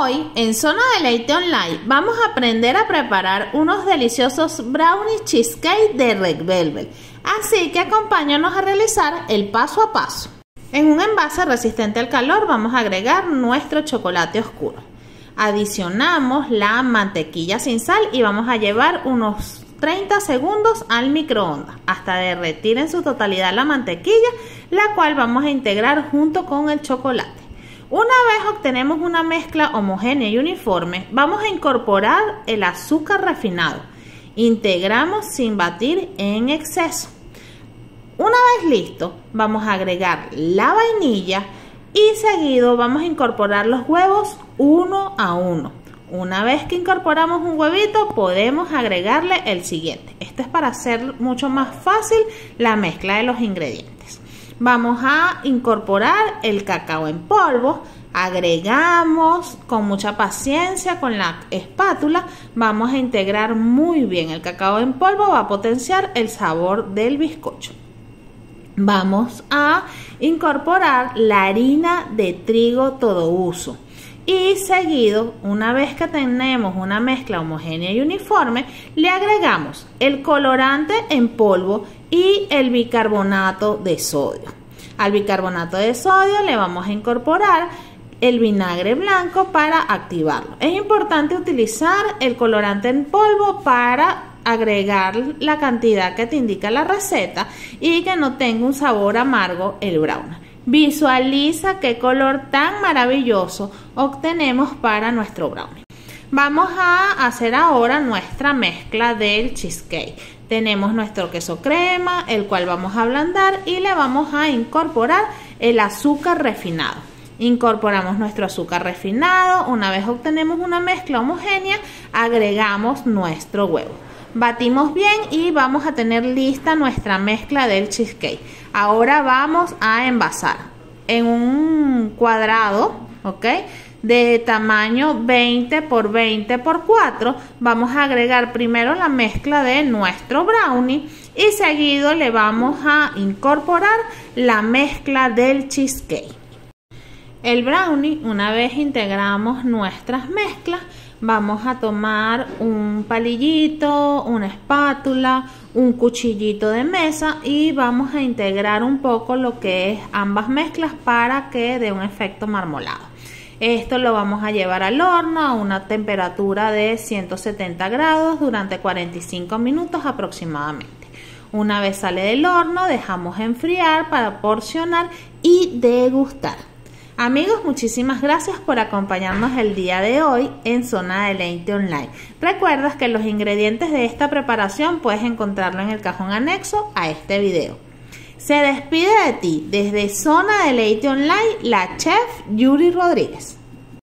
Hoy en Zona Deleite Online vamos a aprender a preparar unos deliciosos brownie cheesecake de Red Velvet. Así que acompáñanos a realizar el paso a paso. En un envase resistente al calor vamos a agregar nuestro chocolate oscuro. Adicionamos la mantequilla sin sal y vamos a llevar unos 30 segundos al microondas hasta derretir en su totalidad la mantequilla, la cual vamos a integrar junto con el chocolate. Una vez obtenemos una mezcla homogénea y uniforme, vamos a incorporar el azúcar refinado. Integramos sin batir en exceso. Una vez listo, vamos a agregar la vainilla y seguido vamos a incorporar los huevos uno a uno. Una vez que incorporamos un huevito, podemos agregarle el siguiente. Esto es para hacer mucho más fácil la mezcla de los ingredientes vamos a incorporar el cacao en polvo, agregamos con mucha paciencia con la espátula, vamos a integrar muy bien el cacao en polvo, va a potenciar el sabor del bizcocho. Vamos a incorporar la harina de trigo todo uso. Y seguido, una vez que tenemos una mezcla homogénea y uniforme, le agregamos el colorante en polvo y el bicarbonato de sodio. Al bicarbonato de sodio le vamos a incorporar el vinagre blanco para activarlo. Es importante utilizar el colorante en polvo para agregar la cantidad que te indica la receta y que no tenga un sabor amargo el brownie. Visualiza qué color tan maravilloso obtenemos para nuestro brownie. Vamos a hacer ahora nuestra mezcla del cheesecake. Tenemos nuestro queso crema, el cual vamos a ablandar y le vamos a incorporar el azúcar refinado. Incorporamos nuestro azúcar refinado, una vez obtenemos una mezcla homogénea, agregamos nuestro huevo. Batimos bien y vamos a tener lista nuestra mezcla del cheesecake. Ahora vamos a envasar en un cuadrado, ¿ok? De tamaño 20 por 20 por 4. Vamos a agregar primero la mezcla de nuestro brownie y seguido le vamos a incorporar la mezcla del cheesecake. El brownie, una vez integramos nuestras mezclas, vamos a tomar un palillito, una espátula, un cuchillito de mesa y vamos a integrar un poco lo que es ambas mezclas para que dé un efecto marmolado. Esto lo vamos a llevar al horno a una temperatura de 170 grados durante 45 minutos aproximadamente. Una vez sale del horno dejamos enfriar para porcionar y degustar. Amigos, muchísimas gracias por acompañarnos el día de hoy en Zona de Leite Online. Recuerda que los ingredientes de esta preparación puedes encontrarlo en el cajón anexo a este video. Se despide de ti desde Zona de Leite Online la chef Yuri Rodríguez.